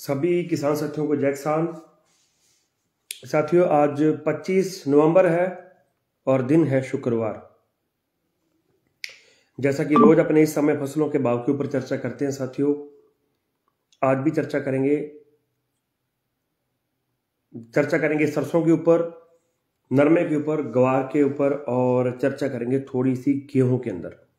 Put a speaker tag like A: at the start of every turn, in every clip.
A: सभी किसान साथियों को जय किसान। साथियों, आज 25 नवंबर है और दिन है शुक्रवार। जैसा कि रोज अपने इस समय फ़सलों के भाव के ऊपर चर्चा करते हैं साथियों, आज भी चर्चा करेंगे। चर्चा करेंगे सरसों के ऊपर, नरमे के ऊपर, गवार के ऊपर और चर्चा करेंगे थोड़ी सी गेहूँ के अंदर।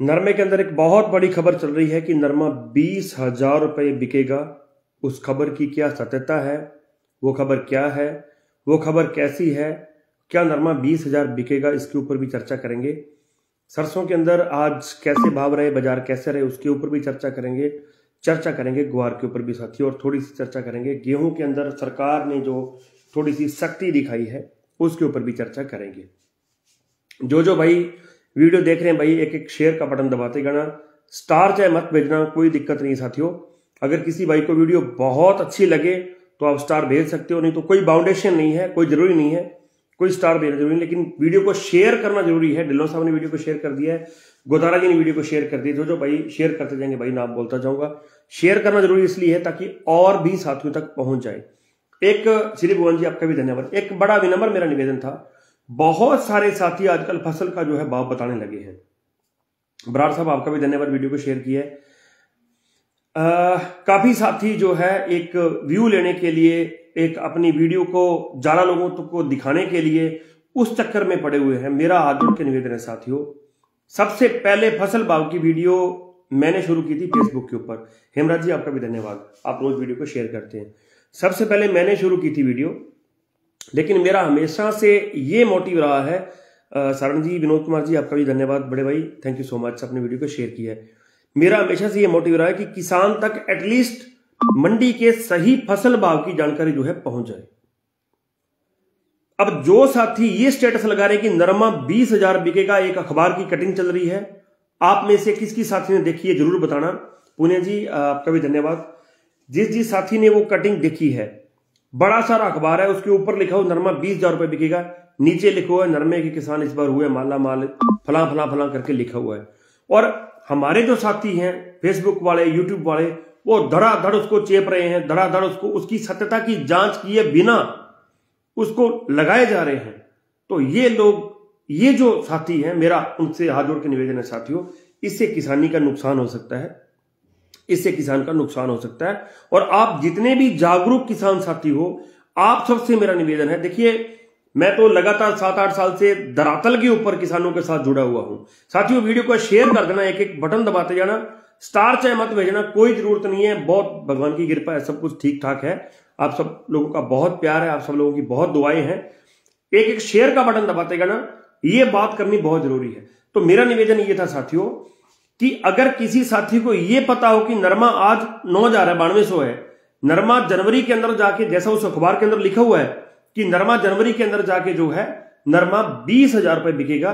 A: नरमे के अंदर एक बहुत बड़ी खबर चल रही है कि नरमा बीस हज़ार रुपये बिकेगा। उस खबर की क्या सत्यता है? वो खबर क्या है? वो खबर कैसी है? क्या नरमा बीस हज़ार बिकेगा? इसके ऊपर भी चर्चा करेंगे। सरसों के अंदर आज कैसे भाव रहे, बाज़ार कैसे रहे, उसके ऊपर भी चर्चा करेंगे। चर्चा करेंगे ग्वार के ऊपर भी साथी और थोड़ी सी चर्चा करेंगे। गेहूँ के अंदर सरकार ने जो थोड़ी सी सख्ती दिखाई है, उसके ऊपर भी चर्चा करेंगे। जो जो भाई वीडियो देख रहे हैं भाई एक एक शेयर का बटन दबाते गाना स्टार चाहे मत भेजना, कोई दिक्कत नहीं साथियों। अगर किसी भाई को वीडियो बहुत अच्छी लगे तो आप स्टार भेज सकते हो, नहीं तो कोई बाउंडेशन नहीं है, कोई ज़रूरी नहीं है। कोई स्टार भेजना ज़रूरी नहीं, लेकिन वीडियो को शेयर करना ज़रूरी है। डिलो साहब ने वीडियो को शेयर कर दिया है। गोदारा जी ने वीडियो को शेयर कर दिया। जो जो भाई शेयर करते जाएँगे, भाई नाम बोलता जाऊँगा। शेयर करना ज़रूरी इसलिए है ताकि और भी साथियों तक पहुँच जाए। एक श्री भुवन जी, आपका भी धन्यवाद। एक बड़ा विनम्र मेरा निवेदन था बहुत सारे साथी आजकल फ़सल का जो है भाव बताने लगे हैं। बराड़ साहब, आपका भी धन्यवाद वीडियो को शेयर किया है। काफ़ी साथी जो है एक व्यू लेने के लिए, एक अपनी वीडियो को, ज़्यादा लोगों तो को दिखाने के लिए उस चक्कर में पड़े हुए हैं। मेरा हाथ के निवेदन है साथियों, सबसे पहले फ़सल भाव की वीडियो मैंने शुरू की थी फेसबुक के ऊपर। हेमराज जी, आपका भी धन्यवाद। आप रोज वीडियो को शेयर करते हैं। सबसे पहले मैंने शुरू की थी वीडियो लेकिन मेरा हमेशा से ये मोटिव रहा है सरण जी, विनोद कुमार जी, आपका भी धन्यवाद बड़े भाई। थैंक यू सो मच अपने वीडियो को शेयर किया है। मेरा हमेशा से ये मोटिव रहा है कि किसान तक एटलीस्ट मंडी के सही फ़सल भाव की जानकारी जो है पहुँच जाए। अब जो साथी ये स्टेटस लगा रहे कि नरमा बीस हज़ार बिकेगा, एक अखबार की कटिंग चल रही है, आप में से किस किस साथी ने देखी है, ज़रूर बताना। पुणे जी आपका भी धन्यवाद। जिस जिस साथी ने वो कटिंग देखी है बड़ा सारा अखबार है, उसके ऊपर लिखा हुआ नरमा बीस हज़ार रुपए बिकेगा। नीचे लिखा हुआ है, नरमे के किसान इस बार हुए, माला माल, फला फला फला करके लिखा हुआ है। और हमारे जो साथी हैं फेसबुक वाले यूट्यूब वाले, वो धड़ाधड़ उसको चेप रहे हैं, धड़ाधड़ उसको, उसकी सत्यता की जाँच किए बिना उसको लगाए जा रहे हैं। तो ये लोग, ये जो साथी हैं, मेरा उनसे हाथ जोड़ के निवेदन है साथियों, इससे किसानी का नुकसान हो सकता है। इससे किसान का नुकसान हो सकता है। और आप जितने भी जागरूक किसान साथी हो, आप सबसे मेरा निवेदन है। देखिए, मैं तो लगातार सात आठ साल से धरातल के ऊपर किसानों के साथ जुड़ा हुआ हूँ। साथियों, वीडियो को शेयर कर देना एक एक बटन दबाते जाना। स्टार चाहे मत भेजना, कोई ज़रूरत नहीं है। बहुत भगवान की कृपा है, सब कुछ ठीक ठाक है। आप सब लोगों का बहुत प्यार है, आप सब लोगों की बहुत दुआएँ हैं। एक एक शेयर का बटन दबाते जाना, ये बात करनी बहुत ज़रूरी है। तो मेरा निवेदन ये था, साथियों कि अगर किसी साथी को यह पता हो कि नरमा आज नौ हज़ार है, बानवे सौ है, नरमा जनवरी के अंदर जाके, जैसा उस अखबार के अंदर लिखा हुआ है कि नरमा जनवरी के अंदर जाके जो है, नरमा बीस हज़ार रुपए बिकेगा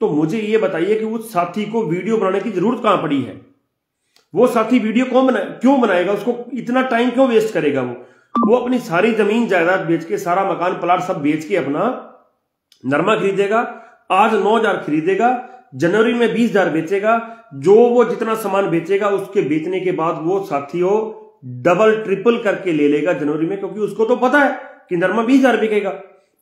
A: तो मुझे यह बताइए कि उस साथी को वीडियो बनाने की ज़रूरत कहाँ पड़ी है? वो साथी वीडियो कौन बना, क्यों बनाएगा? उसको इतना टाइम क्यों वेस्ट करेगा वो? वो अपनी सारी ज़मीन, जायदाद बेच के, सारा मकान, प्लाट सब बेच के अपना नरमा खरीदेगा, आज नौ हज़ार खरीदेगा जनवरी में बीस हज़ार बेचेगा। जो वो जितना सामान बेचेगा, उसके बेचने के बाद वो साथियों डबल ट्रिपल करके ले लेगा जनवरी में, क्योंकि उसको तो पता है कि नरमा बीस हज़ार बिकेगा।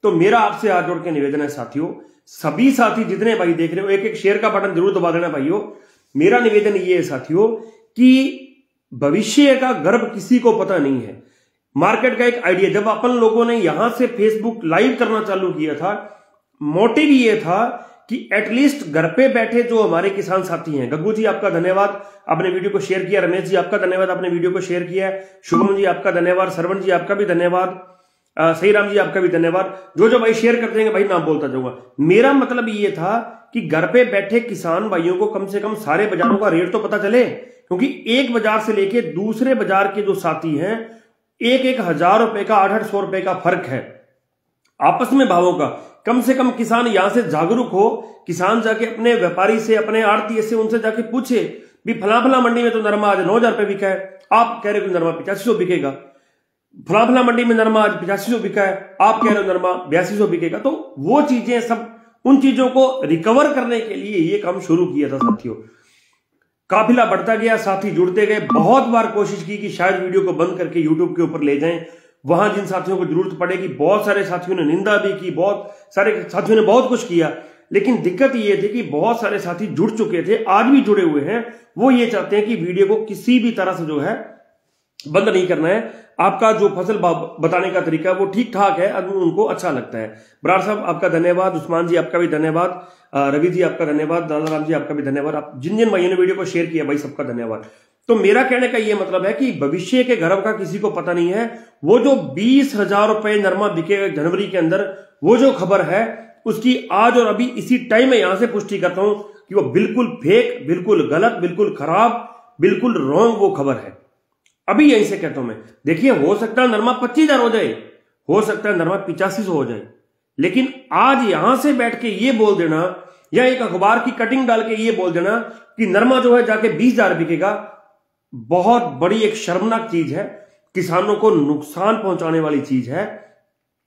A: तो मेरा आपसे हाथ जोड़ के निवेदन है साथियों, सभी साथी जितने भाई देख रहे हो एक एक शेयर का बटन ज़रूर दबा देना भाइयों। मेरा निवेदन ये है साथियों कि भविष्य का गर्भ किसी को पता नहीं है। मार्केट का एक आइडिया जब अपन लोगों ने यहाँ से फेसबुक लाइव करना चालू किया था मोटिव ये था कि एटलीस्ट घर पे बैठे जो हमारे किसान साथी हैं, गग्गू जी आपका धन्यवाद, आपने वीडियो को शेयर किया, रमेश जी आपका धन्यवाद, आपने वीडियो को शेयर किया, शुभम जी आपका धन्यवाद, सरवण जी आपका भी धन्यवाद सही राम जी आपका भी धन्यवाद। जो जो भाई शेयर करते हैं भाई नाम बोलता जाऊँगा। मेरा मतलब ये था कि घर पे बैठे किसान भाइयों को कम से कम सारे बाजारों का रेट तो पता चले, क्योंकि एक बाज़ार से लेके दूसरे बाज़ार के जो साथी हैं, एक एक हज़ार रुपए का, आठ आठ सौ रुपए का फ़र्क है। आपस में भावों का कम से कम किसान यहाँ से जागरूक हो, किसान जाके अपने व्यापारी से, अपने आड़ती से, उनसे जाके पूछे, भी फला फला मंडी में तो नरमा आज नौ हज़ार रुपए बिका है, आप कह रहे हो नरमा पिचासी सौ बिकेगा। फला फला मंडी में नरमा आज पिचासी सौ बिका है, आप कह रहे हो नरमा बयासी सौ बिकेगा। तो वो चीज़ें सब, उन चीज़ों को रिकवर करने के लिए ये काम शुरू किया था साथियों। काफिला बढ़ता गया, साथी जुड़ते गए। बहुत बार कोशिश की कि शायद वीडियो को बंद करके यूट्यूब के ऊपर ले जाएँ। वहाँ जिन साथियों को ज़रूरत पड़ेगी, बहुत सारे साथियों ने निंदा भी की, बहुत सारे साथियों ने बहुत कुछ किया। लेकिन दिक्कत ये थी कि बहुत सारे साथी जुड़ चुके थे, आज भी जुड़े हुए हैं। वो ये चाहते हैं कि वीडियो को किसी भी तरह से जो है, बंद नहीं करना है। आपका जो फ़सल बताने का तरीका वो ठीक ठाक है उनको अच्छा लगता है। बरार साहब, आपका धन्यवाद, उस्मान जी आपका भी धन्यवाद रवि जी आपका धन्यवाद, दादा राम जी आपका भी धन्यवाद। आप जिन जिन भाइयों ने वीडियो को शेयर किया, भाई सबका धन्यवाद। तो मेरा कहने का यह मतलब है कि भविष्य के गर्भ का किसी को पता नहीं है। वो जो बीस हज़ार रुपए नरमा बिकेगा जनवरी के अंदर, वो जो खबर है, उसकी आज और अभी इसी टाइम में यहाँ से पुष्टि करता हूँ कि वो बिल्कुल फेक, बिल्कुल गलत, बिल्कुल खराब, बिल्कुल रॉन्ग वो खबर है। अभी यहीं से कहता हूँ मैं, देखिए, हो सकता है नरमा पच्चीस हज़ार हो जाए, हो सकता है नरमा पिचासी सौ हो जाए, लेकिन आज यहाँ से बैठ के ये बोल देना, या एक अखबार की कटिंग डाल के ये बोल देना कि नरमा जो है जाके बीस हज़ार बिकेगा बहुत बड़ी एक शर्मनाक चीज़ है, किसानों को नुकसान पहुँचाने वाली चीज़ है।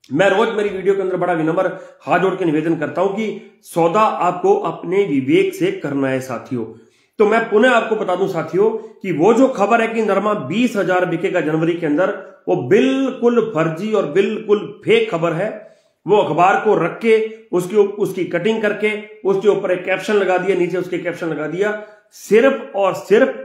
A: मैं रोज मेरी वीडियो के अंदर बड़ा विनम्र हाथ जोड़ के निवेदन करता हूँ कि सौदा आपको अपने विवेक से करना है, साथियों। तो मैं पुनः आपको बता दूँ, साथियों, कि वो जो खबर है कि नरमा बीस हज़ार बिकेगा जनवरी के अंदर, वो बिल्कुल फर्जी और बिल्कुल फेक खबर है। वो अखबार को रख के, उसकी उसकी कटिंग करके, उसके ऊपर एक कैप्शन लगा दिया, नीचे उसके कैप्शन लगा दिया। सिर्फ़ और सिर्फ़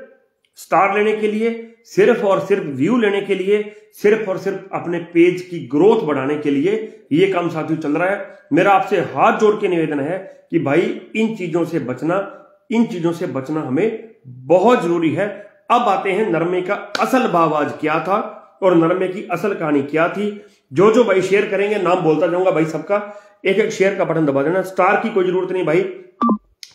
A: स्टार लेने के लिए, सिर्फ़ और सिर्फ़ व्यू लेने के लिए, सिर्फ़ और सिर्फ़ अपने पेज की ग्रोथ बढ़ाने के लिए ये काम साथियों चल रहा है। मेरा आपसे हाथ जोड़ के निवेदन है कि भाई, इन चीज़ों से बचना, इन चीज़ों से बचना हमें बहुत ज़रूरी है। अब आते हैं नरमे का असल भाव आज क्या था और नरमे की असल कहानी क्या थी। जो जो भाई शेयर करेंगे, नाम बोलता जाऊँगा भाई सबका। एक एक शेयर का बटन दबा देना। स्टार की कोई ज़रूरत नहीं भाई।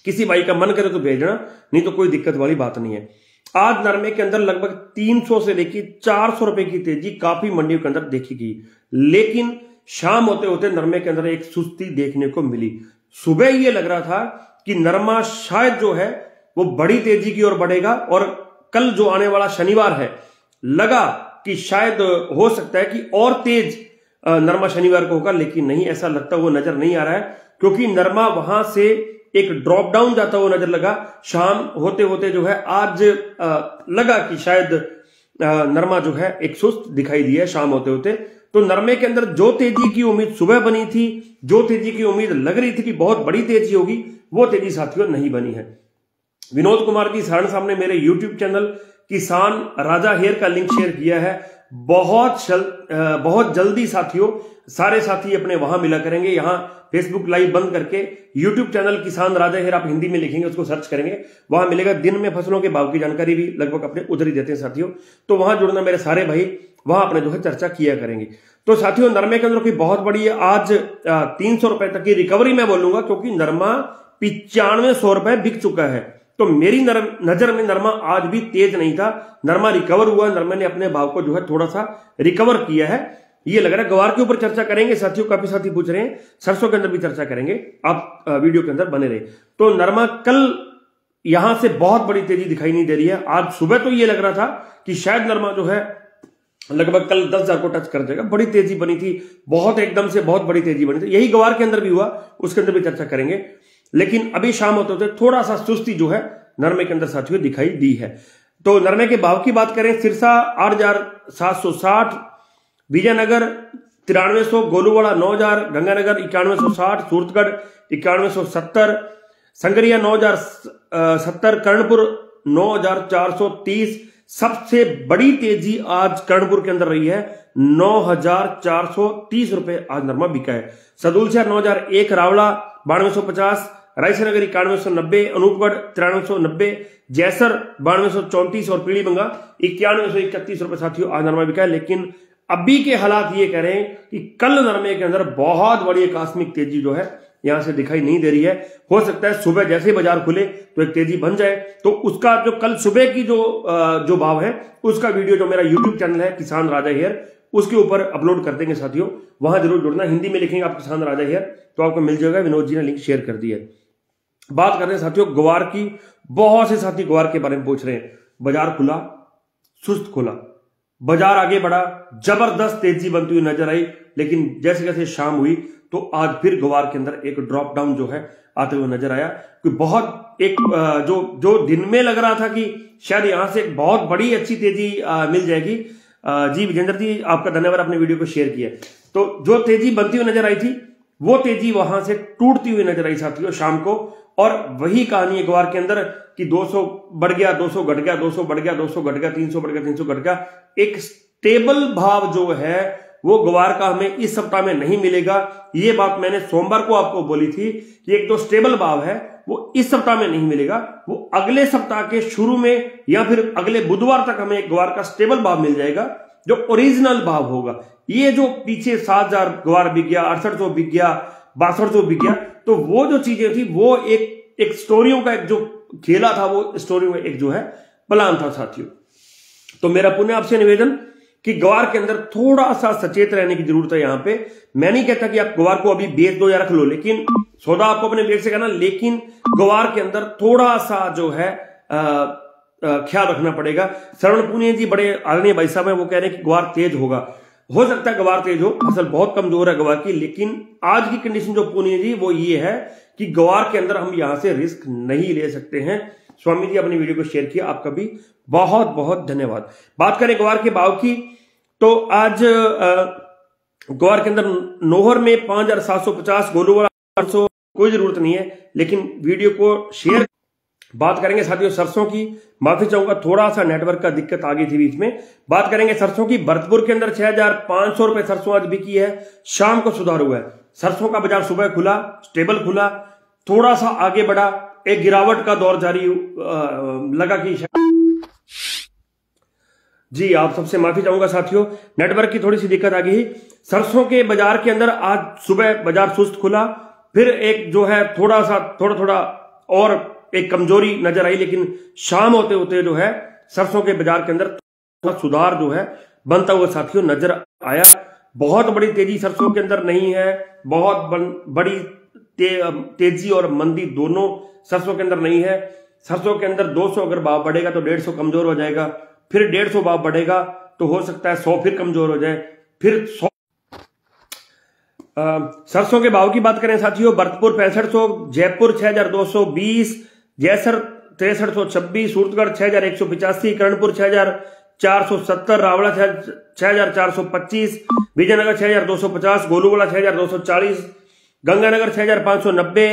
A: किसी भाई का मन करे तो भेजना, नहीं तो कोई दिक्कत वाली बात नहीं है। आज नरमे के अंदर लगभग 300 से लेकर 400 रुपए की तेज़ी काफ़ी मंडियों के अंदर देखी गई। लेकिन शाम होते होते नरमे के अंदर एक सुस्ती देखने को मिली। सुबह ये लग रहा था कि नरमा शायद जो है वो बड़ी तेज़ी की ओर बढ़ेगा और कल जो आने वाला शनिवार है, लगा कि शायद हो सकता है कि और तेज नरमा शनिवार को होगा, लेकिन नहीं, ऐसा लगता वो नज़र नहीं आ रहा है, क्योंकि नरमा वहाँ से एक ड्रॉप डाउन जाता हुआ नज़र लगा। शाम होते होते जो है, आज लगा कि शायद नरमा जो है, एक सुस्त दिखाई दिया शाम होते होते। तो नरमे के अंदर जो तेज़ी की उम्मीद सुबह बनी थी, जो तेज़ी की उम्मीद लग रही थी कि बहुत बड़ी तेज़ी होगी, वो तेज़ी साथियों नहीं बनी है। विनोद कुमार जी सारण सामने मेरे YouTube channel Kisan Raja here का लिंक शेयर किया है। बहुत शल, बहुत जल्दी साथियों सारे साथी अपने वहाँ मिला करेंगे। यहाँ फेसबुक लाइव बंद करके यूट्यूब चैनल किसान राजा हेर आप हिंदी में लिखेंगे उसको सर्च करेंगे। वहाँ मिलेगा दिन में फ़सलों के भाव की जानकारी भी लगभग अपने उधर ही देते हैं साथियों। तो वहाँ जुड़ना मेरे सारे भाई वहाँ अपने जो है चर्चा किया करेंगे। तो साथियों नरमे के अंदर की बहुत बड़ी है आज तीन सौ रुपए तक की रिकवरी मैं बोलूँगा क्योंकि नरमा पिचानवे सौ रुपए बिक चुका है। तो मेरी नरम नज़र में नरमा आज भी तेज नहीं था। नरमा रिकवर हुआ, नरमा ने अपने भाव को जो है थोड़ा सा रिकवर किया है। ये लग रहा है गवार के ऊपर चर्चा करेंगे, साथियों, काफ़ी साथी पूछ रहे हैं, सरसों के अंदर भी चर्चा करेंगे। आप वीडियो के अंदर बने रहे। तो नरमा कल यहाँ से बहुत बड़ी तेज़ी दिखाई नहीं दे रही है। आज सुबह तो ये लग रहा था कि शायद नरमा जो है लगभग कल दस हज़ार को टच कर देगा। बड़ी तेज़ी बनी थी, बहुत एकदम से बहुत बड़ी तेज़ी बनी थी। यही गवार के अंदर भी हुआ, उसके अंदर भी चर्चा करेंगे। लेकिन अभी शाम होते होते थोड़ा सा सुस्ती जो है नरमे के अंदर साथियों दिखाई दी है। तो नरमे के भाव की बात करें, सिरसा आठ हज़ार सात सौ साठ, विजयनगर, तिरानवे सौ, गोलूवाड़ा, नौ हज़ार, गंगानगर, इक्यानवे सौ साठ, सूरतगढ़, इक्यानवे सौ सत्तर, संगरिया, नौ हज़ार सत्तर, कर्णपुर, नौ हज़ार चार सौ तीस, सबसे बड़ी तेज़ी आज कर्णपुर के अंदर रही है। नौ हज़ार चार सौ तीस रुपए आज नरमा बिका है। सदुल शहर नौ हज़ार एक, रावला, बानवे सौ पचास रायसेनगर इक्यानवे सौ नब्बे, अनूपगढ़ तिरानवे सौ नब्बे, जैसर बानवे सौ चौंतीस और पीड़ीबंगा इक्यानवे सौ इकतीस रुपए साथियों आज नरमा बिका है। लेकिन अभी के हालात ये कह रहे हैं कि कल नरमे के अंदर बहुत बड़ी आकस्मिक तेज़ी जो है यहाँ से दिखाई नहीं दे रही है। हो सकता है सुबह जैसे ही बाज़ार खुले तो एक तेज़ी बन जाए। तो उसका जो कल सुबह की जो जो भाव है, उसका वीडियो जो मेरा यूट्यूब चैनल है, किसान राजा हेयर, उसके ऊपर अपलोड कर देंगे साथियों। वहाँ ज़रूर जुड़ना। हिंदी में लिखेंगे आप किसान राजा हेयर तो आपको मिल जाएगा। विनोद जी ने लिंक शेयर कर दिया बात कर रहे हैं साथियों, ग्वार की, बहुत से साथी ग्वार के बारे में पूछ रहे हैं। बाज़ार खुला, सुस्त खुला। बाज़ार आगे बढ़ा, ज़बरदस्त तेज़ी बनती हुई नज़र आई, लेकिन जैसे जैसे शाम हुई तो आज फिर ग्वार के अंदर एक ड्रॉप डाउन जो है, आते हुए नज़र आया। कोई बहुत एक जो जो दिन में लग रहा था कि शायद यहाँ से बहुत बड़ी अच्छी तेज़ी मिल जाएगी। जी विजेंद्र जी, आपका धन्यवाद अपने वीडियो को शेयर किया। तो जो तेज़ी बनती हुई नज़र आई थी, वो तेज़ी वहाँ से टूटती हुई नज़र आई साथियों, शाम को। और वही कहानी एक बार के अंदर कि 200 बढ़ गया 200 घट गया 200 बढ़ गया 200 घट गया 300 बढ़ गया 300 घट गया। एक स्टेबल भाव जो है, वो गवार का हमें इस सप्ताह में नहीं मिलेगा। ये बात मैंने सोमवार को आपको बोली थी कि एक तो स्टेबल भाव है, वो इस सप्ताह में नहीं मिलेगा। वो अगले सप्ताह के शुरू में या फिर अगले बुधवार तक हमें एक गवार का स्टेबल भाव मिल जाएगा, जो ओरिजिनल भाव होगा। ये जो पीछे सात हज़ार गवार बिक गया, अड़सठ सौ बिक गया, बासठ सौ बिक गया तो वो जो चीज़ें थी, वो एक एक स्टोरियों का एक जो खेला था, वो स्टोरी में एक जो है, प्लान था साथियों। तो मेरा पुण्य आपसे निवेदन कि गवार के अंदर थोड़ा सा सचेत रहने की ज़रूरत है यहाँ पे। मैं नहीं कहता कि आप गवार को अभी बेच दो या रख लो, लेकिन सौदा आपको अपने वेट से कहना लेकिन गवार के अंदर थोड़ा सा जो है ख्याल रखना पड़ेगा। श्रवण पुनिया जी बड़े आदरणीय भाई साहब है, वो कह रहे हैं कि गवार तेज होगा। हो सकता है गवार तेज हो, फ़सल बहुत कमज़ोर है गवार की, लेकिन आज की कंडीशन जो पुनिया जी वो ये है कि गवार के अंदर हम यहाँ से रिस्क नहीं ले सकते हैं। स्वामी जी अपनी वीडियो को शेयर किया, आपका भी बहुत बहुत धन्यवाद। बात करें ग्वार के भाव की तो आज ग्वार के अंदर नोहर में पाँच हज़ार सात सौ पचास गोलू वाला सौ, कोई ज़रूरत नहीं है, लेकिन वीडियो को शेयर बात करेंगे साथियों सरसों की। माफ़ी चाहूँगा थोड़ा सा नेटवर्क का दिक्कत आ गई थी बीच में। बात करेंगे सरसों की। भरतपुर के अंदर छह हज़ार पाँच सौ रुपए सरसों आज बिकी है। शाम को सुधार हुआ है। सरसों का बाज़ार सुबह खुला स्टेबल खुला। थोड़ा सा आगे बढ़ा। एक गिरावट का दौर जारी लगा कि जी, आप सबसे माफ़ी चाहूँगा साथियों। नेटवर्क की थोड़ी सी दिक्कत आ गई सरसों के बाज़ार के अंदर आज सुबह बाज़ार सुस्त खुला। फिर एक जो है थोड़ा सा थोड़ा थोड़ा और एक कमज़ोरी नज़र आई लेकिन शाम होते होते जो है सरसों के बाज़ार के अंदर सुधार जो है बनता हुआ साथियों नज़र आया। बहुत बड़ी तेज़ी सरसों के अंदर नहीं है बहुत बड़ी ते, तेज़ी और मंदी दोनों सरसों के अंदर नहीं है। सरसों के अंदर 200 अगर भाव बढ़ेगा तो 150 कमज़ोर हो जाएगा फिर 150 भाव बढ़ेगा तो हो सकता है 100 फिर कमज़ोर हो जाए फिर 100 सरसों के भाव की बात करें साथियों भरतपुर पैंसठ जयपुर छह हज़ार दो सौ बीस जयसर तिरसठ सौ छब्बीस सूरतगढ़ छह हज़ार एक सौ पिचासी, करणपुर छह हज़ार चार सौ सत्तर रावड़ा छह हज़ार चार सौ पच्चीस, विजयनगर छह हज़ार दो सौ पचास गोलूवाला छह हज़ार दो सौ चालीस, गंगानगर छह हज़ार पाँच सौ नब्बे,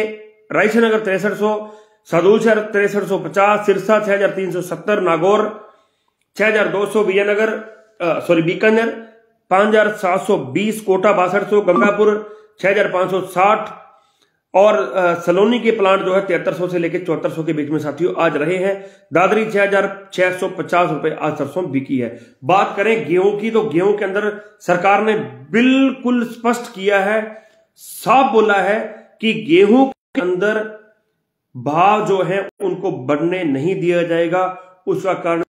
A: रायसेनगर तिरसठ सौ सदूलशहर तिरसठ सौ पचास, सिरसा छह हज़ार तीन सौ सत्तर, नागौर छह हज़ार दो सौ, विजयनगर सॉरी बीकानेर, पाँच हज़ार सात सौ बीस, कोटा बासठ सौ, गंगापुर छह हज़ार पाँच सौ साठ और सलोनी के प्लांट जो है तिहत्तर सौ लेकर चौहत्तर के बीच में साथियों आज रहे हैं। दादरी छह हज़ार छह सौ पचास रुपए आज सरसों बिकी है। बात करें गेहूँ की तो गेहूँ के अंदर सरकार ने बिल्कुल स्पष्ट किया है, साफ़ बोला है कि गेहूँ के अंदर भाव जो है उनको बढ़ने नहीं दिया जाएगा। उसका कारण